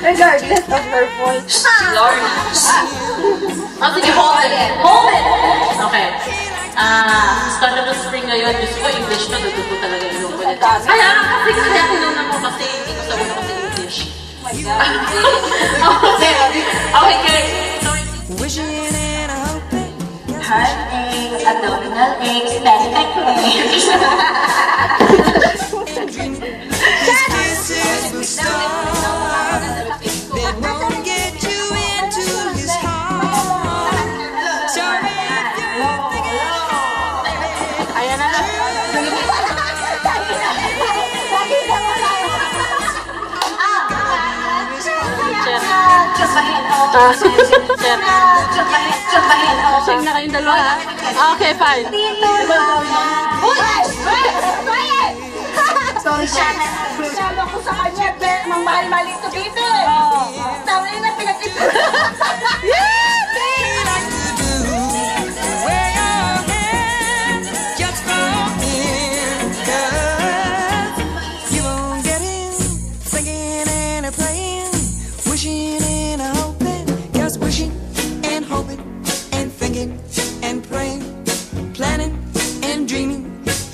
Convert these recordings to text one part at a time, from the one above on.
Regardless of her voice. Lorna. Oh, sige, hold it. Hold it! Okay. Ah, start of the spring ngayon. Gusto ko English to. Dudugo talaga yung ulit. Kaya kasi kaya tinuna ko kasi hindi ko sabi kasi English. Oh my God. okay. Okay. Wishing and hoping. Heartaches, abdominal aches, panic His Ah, ako. Sing na kayong dalawa. ha? Ah, Okay, fine. Uy! Quiet! Sorry, Shanna. Sabi ko sa kanya, pero mang mahal-mahal ito dito eh. Sabi na pinag-ipon. Wear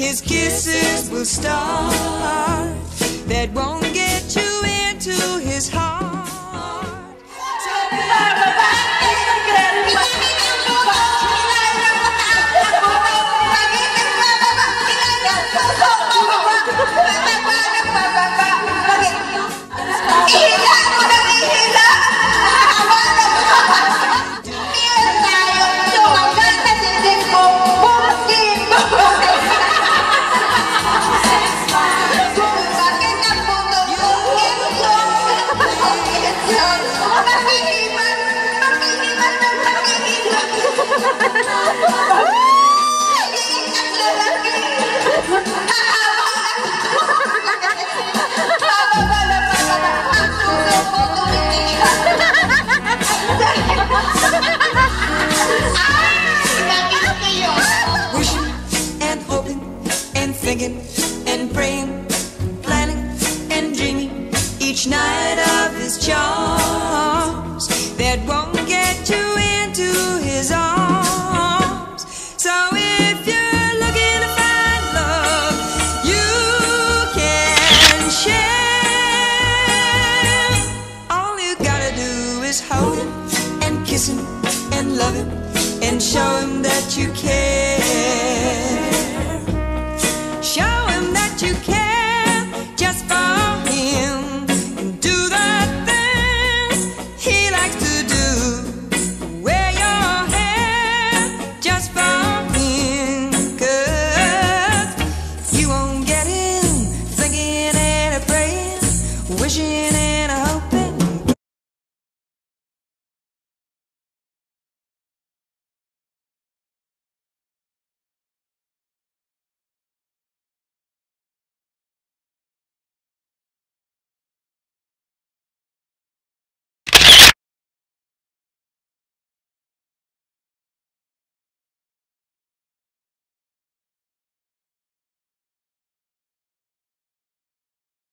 His kisses will start that won't get you into his heart. Thinking and hoping and singing and praying, planning and dreaming each night of his charms and show him that you care.